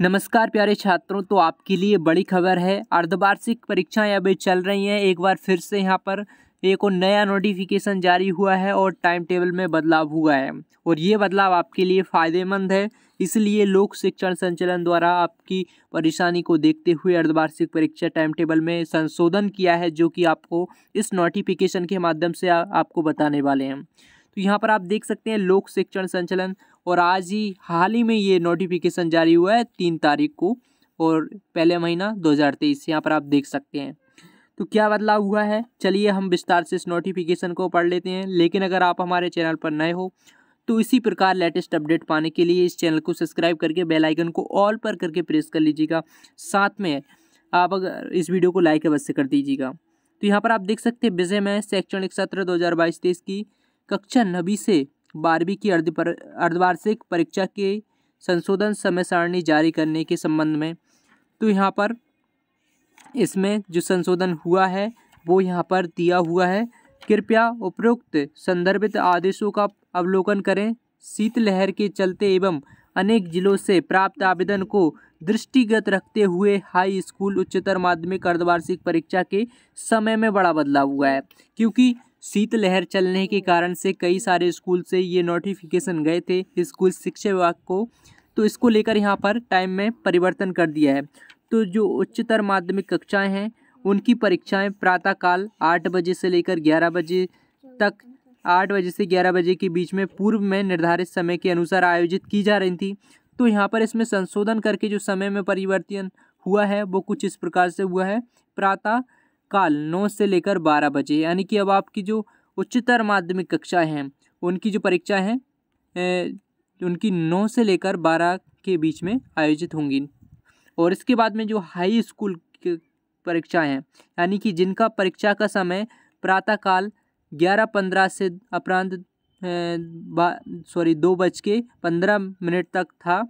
नमस्कार प्यारे छात्रों तो आपके लिए बड़ी खबर है। अर्धवार्षिक परीक्षाएँ अभी चल रही हैं। एक बार फिर से यहाँ पर एक और नया नोटिफिकेशन जारी हुआ है और टाइम टेबल में बदलाव हुआ है। और ये बदलाव आपके लिए फ़ायदेमंद है। इसलिए लोक शिक्षण संचालन द्वारा आपकी परेशानी को देखते हुए अर्धवार्षिक परीक्षा टाइम टेबल में संशोधन किया है जो कि आपको इस नोटिफिकेशन के माध्यम से आ, आपको बताने वाले हैं। तो यहाँ पर आप देख सकते हैं लोक शिक्षण संचालन और आज ही, हाल ही में ये नोटिफिकेशन जारी हुआ है तीन तारीख को और पहले महीना दो हज़ार तेईस, यहाँ पर आप देख सकते हैं। तो क्या बदलाव हुआ है? चलिए हम विस्तार से इस नोटिफिकेशन को पढ़ लेते हैं, लेकिन अगर आप हमारे चैनल पर नए हो तो इसी प्रकार लेटेस्ट अपडेट पाने के लिए इस चैनल को सब्सक्राइब करके बेल आइकन को ऑल पर करके प्रेस कर लीजिएगा। साथ में आप अगर इस वीडियो को लाइक अवश्य कर दीजिएगा। तो यहाँ पर आप देख सकते हैं, विजय में शैक्षणिक सत्र दो हज़ार बाईस, तेईस की कक्षा नबी से बारहवीं की अर्ध पर, अर्धवार्षिक परीक्षा के संशोधन समय सारणी जारी करने के संबंध में। तो यहाँ पर इसमें जो संशोधन हुआ है, वो यहाँ पर दिया हुआ है। कृपया उपरोक्त संदर्भित आदेशों का अवलोकन करें। शीतलहर के चलते एवं अनेक जिलों से प्राप्त आवेदन को दृष्टिगत रखते हुए हाई स्कूल उच्चतर माध्यमिक अर्धवार्षिक परीक्षा के समय में बड़ा बदलाव हुआ है, क्योंकि शीतलहर चलने के कारण से कई सारे स्कूल से ये नोटिफिकेशन गए थे। स्कूल शिक्षा विभाग को। तो इसको लेकर यहाँ पर टाइम में परिवर्तन कर दिया है। तो जो उच्चतर माध्यमिक कक्षाएँ हैं, उनकी परीक्षाएँ प्रातःकाल आठ बजे से लेकर ग्यारह बजे तक, आठ बजे से ग्यारह बजे के बीच में पूर्व में निर्धारित समय के अनुसार आयोजित की जा रही थी। तो यहाँ पर इसमें संशोधन करके जो समय में परिवर्तन हुआ है, वो कुछ इस प्रकार से हुआ है। प्रातः काल नौ से लेकर बारह बजे, यानी कि अब आपकी जो उच्चतर माध्यमिक कक्षाएँ हैं, उनकी जो परीक्षा हैं उनकी नौ से लेकर बारह के बीच में आयोजित होंगी। और इसके बाद में जो हाई स्कूल की परीक्षाएँ हैं, यानी कि जिनका परीक्षा का समय प्रातःकाल ग्यारह पंद्रह से अपरांत सॉरी, दो बज के पंद्रह मिनट तक था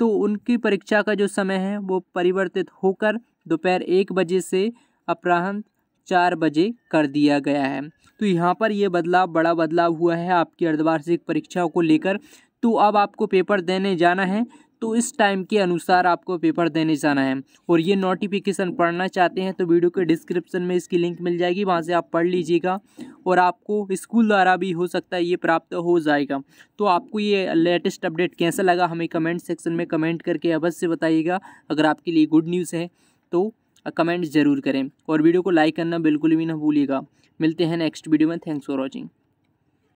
तो उनकी परीक्षा का जो समय है, वो परिवर्तित होकर दोपहर एक बजे से अपराह्न चार बजे कर दिया गया है। तो यहाँ पर ये बदलाव, बड़ा बदलाव हुआ है आपकी अर्धवार्षिक परीक्षाओं को लेकर। तो अब आपको पेपर देने जाना है तो इस टाइम के अनुसार आपको पेपर देने जाना है। और ये नोटिफिकेशन पढ़ना चाहते हैं तो वीडियो के डिस्क्रिप्शन में इसकी लिंक मिल जाएगी, वहाँ से आप पढ़ लीजिएगा। और आपको स्कूल द्वारा भी हो सकता है ये प्राप्त हो जाएगा। तो आपको ये लेटेस्ट अपडेट कैसा लगा, हमें कमेंट सेक्शन में कमेंट करके अवश्य बताइएगा। अगर आपके लिए गुड न्यूज़ है तो कमेंट ज़रूर करें और वीडियो को लाइक करना बिल्कुल भी ना भूलिएगा। मिलते हैं नेक्स्ट वीडियो में। Thanks for watching